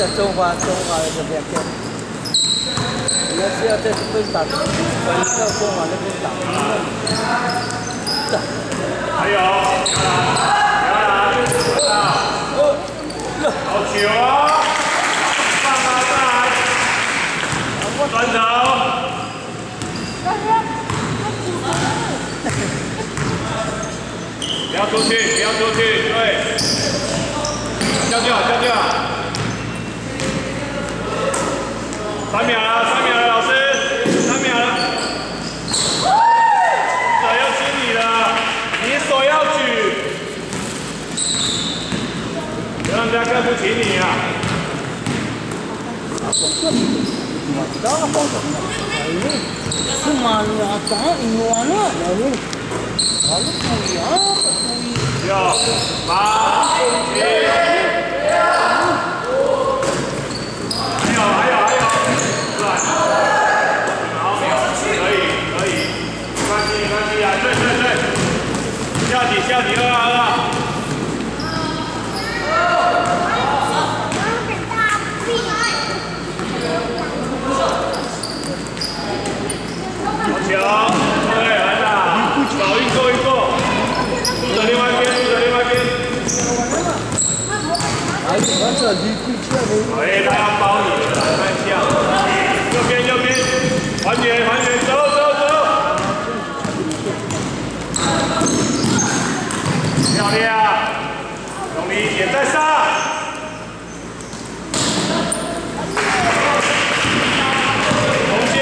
在中华中华的这边边，你们是要在这边打，我们到中华那边打。还有，不要打，不要打，好球啊！上来上来，转头。不要出去，不要出去，对，叫叫叫叫，三秒了，三秒了，老师，三秒了，手要亲你了，你手要举，别让人家看不起你啊！六八七，还有还有还有，出来，好，可以可以，没关系没关系啊，对对对，下底下底二二二。好球，对，来啦，手运过一过，住着另外一边，住着另外一边。哎，我这离开这里，哎，他要包你了，看一下。右边右边，还原还原，走走走。漂亮，用力一点再上。红心，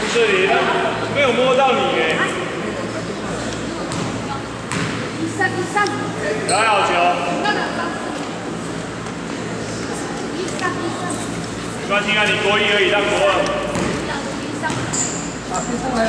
不是你，没有摸到你哎。来好球，没关系啊，你国一而已，他国二。啊，别上。来了，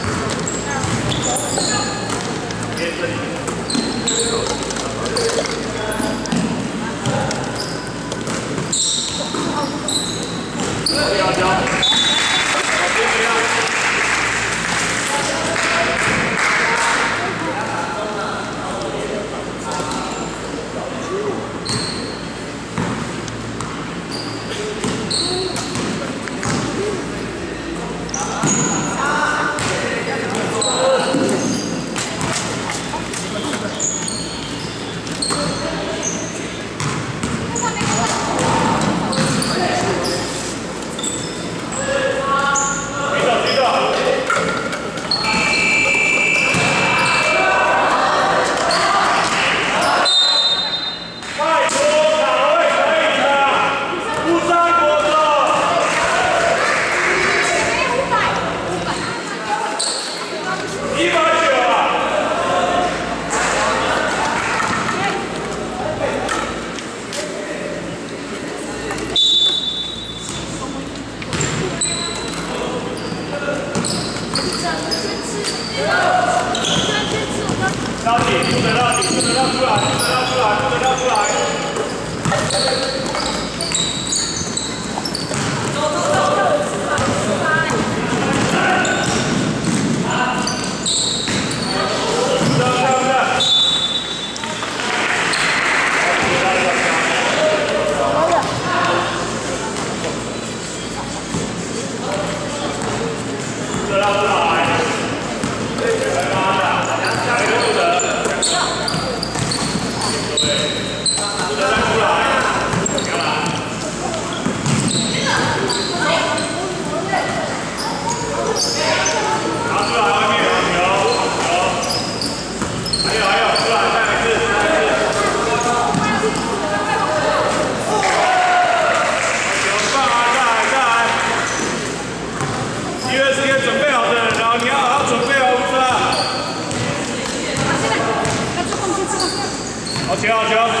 好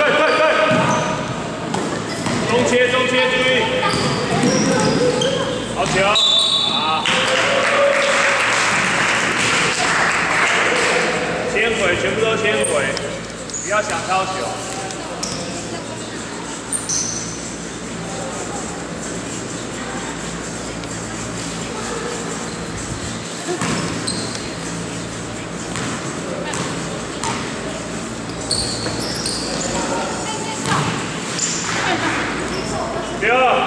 切中切丁好球啊。先回全部都先回不要想超球 Yeah.